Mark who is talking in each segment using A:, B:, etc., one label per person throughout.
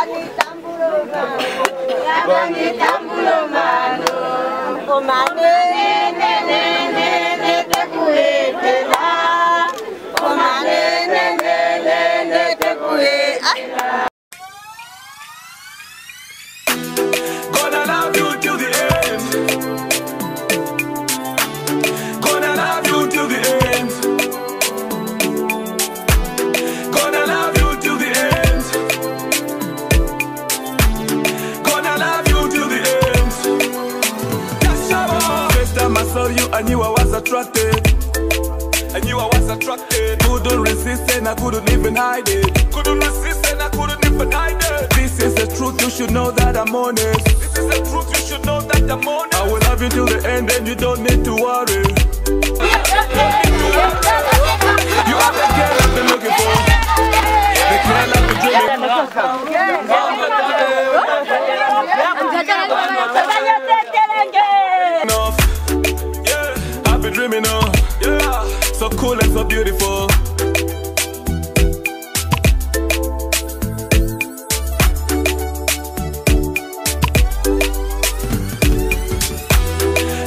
A: Tambulo mano,
B: tambulo mano, you, I knew I was attracted. I knew I was attracted. Couldn't resist and I couldn't even hide it. Couldn't resist and I couldn't even hide it. This is the truth, you should know that I'm honest. This is the truth, you should know that I'm honest. I will love you till the end and you don't need to worry. Yeah, I've been dreaming of. Yeah, so cool and so beautiful.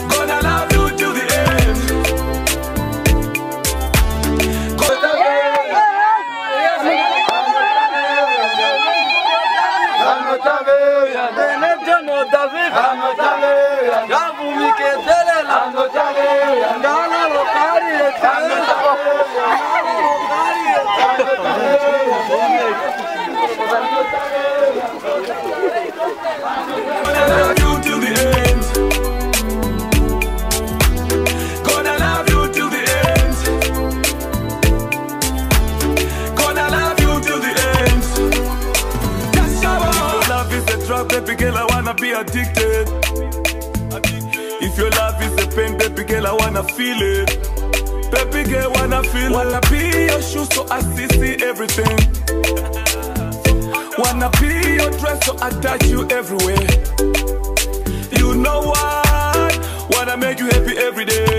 B: Gonna love you till Baby girl. I wanna be addicted. If your love is a pain, baby girl, I wanna feel it. Baby girl, wanna feel it. Wanna be your shoe so I see, see everything. Wanna be your dress so I touch you everywhere. You know what? Wanna make you happy every day.